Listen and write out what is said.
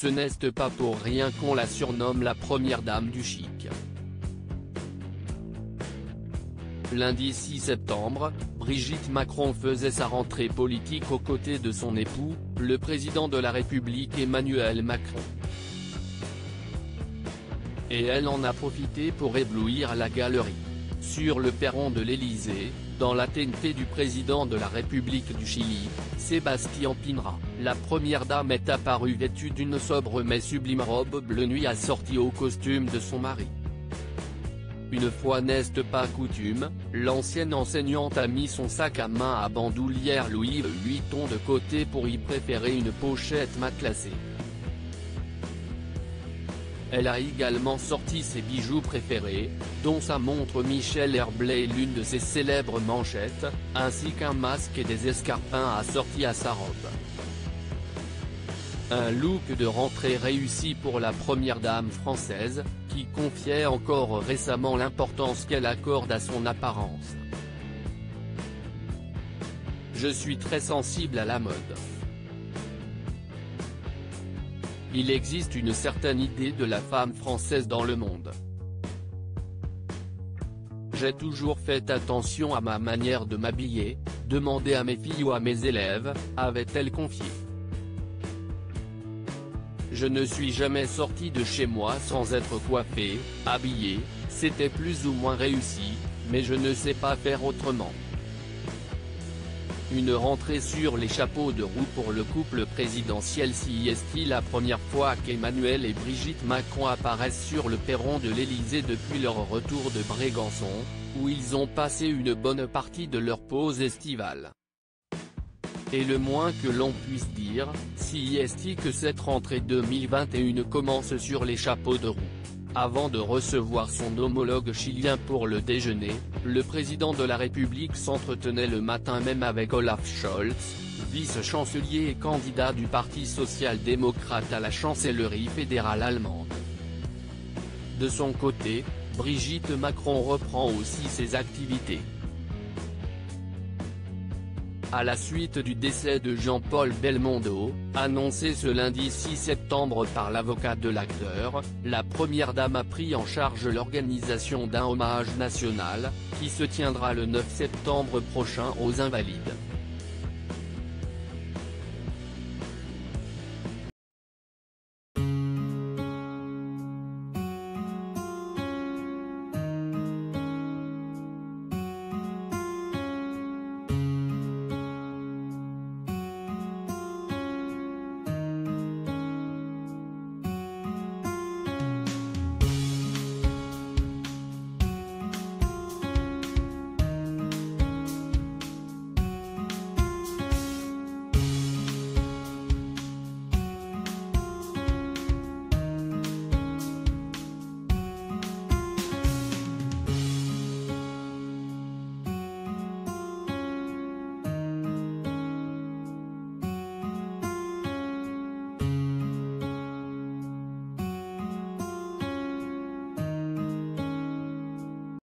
ce n'est pas pour rien qu'on la surnomme la première dame du chic. Lundi 6 septembre, Brigitte Macron faisait sa rentrée politique aux côtés de son époux, le président de la République Emmanuel Macron. Et elle en a profité pour éblouir la galerie. Sur le perron de l'Élysée, dans la TNT du président de la République du Chili, Sébastien Pinera, la première dame est apparue vêtue d'une sobre mais sublime robe bleu nuit assortie au costume de son mari. Une fois n'est pas coutume, l'ancienne enseignante a mis son sac à main à bandoulière Louis Vuitton de côté pour y préférer une pochette matelassée. Elle a également sorti ses bijoux préférés, dont sa montre Michel Herblay l'une de ses célèbres manchettes, ainsi qu'un masque et des escarpins assortis à sa robe. Un look de rentrée réussi pour la première dame française, qui confiait encore récemment l'importance qu'elle accorde à son apparence. Je suis très sensible à la mode. Il existe une certaine idée de la femme française dans le monde. J'ai toujours fait attention à ma manière de m'habiller, demander à mes filles ou à mes élèves, avait-elle confié. Je ne suis jamais sorti de chez moi sans être coiffé, habillé, c'était plus ou moins réussi, mais je ne sais pas faire autrement. Une rentrée sur les chapeaux de roue pour le couple présidentiel si la première fois qu'Emmanuel et Brigitte Macron apparaissent sur le perron de l'Elysée depuis leur retour de Brégançon, où ils ont passé une bonne partie de leur pause estivale? Et le moins que l'on puisse dire, si que cette rentrée 2021 commence sur les chapeaux de roue? Avant de recevoir son homologue chilien pour le déjeuner, le président de la République s'entretenait le matin même avec Olaf Scholz, vice-chancelier et candidat du Parti social-démocrate à la chancellerie fédérale allemande. De son côté, Brigitte Macron reprend aussi ses activités. À la suite du décès de Jean-Paul Belmondo, annoncé ce lundi 6 septembre par l'avocat de l'acteur, la première dame a pris en charge l'organisation d'un hommage national, qui se tiendra le 9 septembre prochain aux Invalides.